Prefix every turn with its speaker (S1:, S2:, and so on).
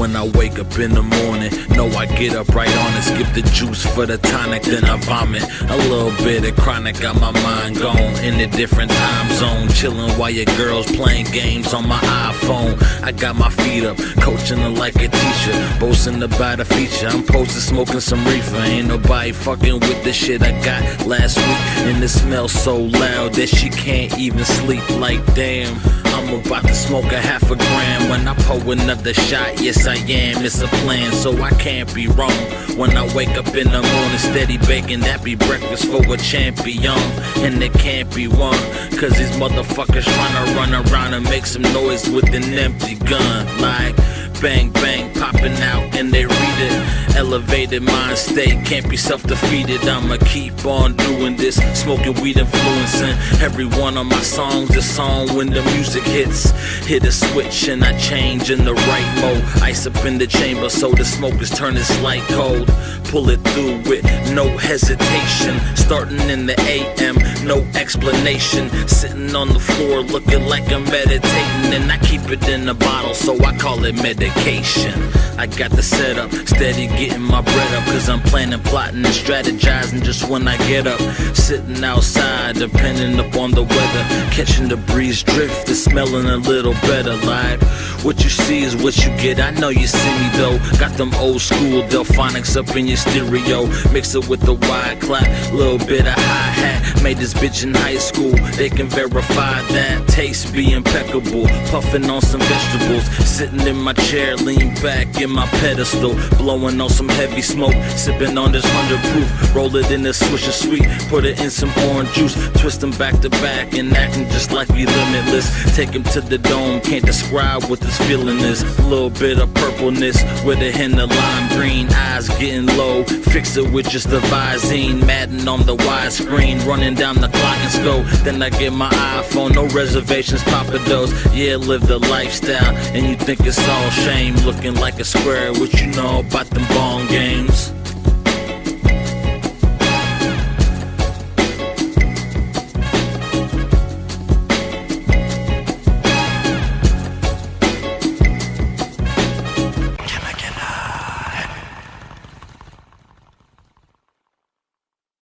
S1: when I wake up in the morning. Know I get up right on it, skip the juice for the tonic, then I vomit. A little bit of chronic, got my mind gone in a different time zone. Chilling while your girls playing games on my iPhone. I got my feet up, coaching her like a teacher. Boasting about a feature, I'm posted smoking some reefer. Ain't nobody fucking with the shit I got last week. And it smells so loud that she can't even sleep. Like, damn. I'm about to smoke a half a gram when I pull another shot. Yes, I am. It's a plan, so I can't be wrong. When I wake up in the morning, steady baking, that be breakfast for a champion. And it can't be won, cause these motherfuckers trying to run around and make some noise with an empty gun. Like, bang, bang, popping out, and they read it. Elevated mind state, can't be self defeated. I'ma keep on doing this, smoking weed, influencing every one of my songs. The song when the music hits, hit a switch and I change in the right mode. Ice up in the chamber, so the smoke is turning slight cold. Pull it through with no hesitation. Starting in the AM, no explanation. Sitting on the floor looking like I'm meditating, and I keep it in a bottle, so I call it medication. I got the setup, steady getting my bread up, cause I'm planning, plotting, and strategizing just when I get up. Sitting outside, depending upon the weather, catching the breeze drift, is smelling a little better. Like what you see is what you get. I know you see me though. Got them old school Delfonics up in your stereo, mix it with the wide clap, little bit of hi hat. Made this bitch in high school, they can verify that. Taste be impeccable, puffing on some vegetables, sitting in my chair, lean back in my pedestal, blowing on some heavy smoke, sipping on this hundred proof. Roll it in a swisher sweet, put it in some orange juice, twist them back to back and acting just like we limitless. Take him to the dome, can't describe what this feeling is. A little bit of purpleness with a hint of lime green, eyes getting low. Fix it with just the Visine, Madden on the widescreen, running down the clock and scope. Then I get my iPhone, no reservations, Papa Dose. Yeah, live the lifestyle, and you think it's all shame, looking like a square. What you know about them bong games?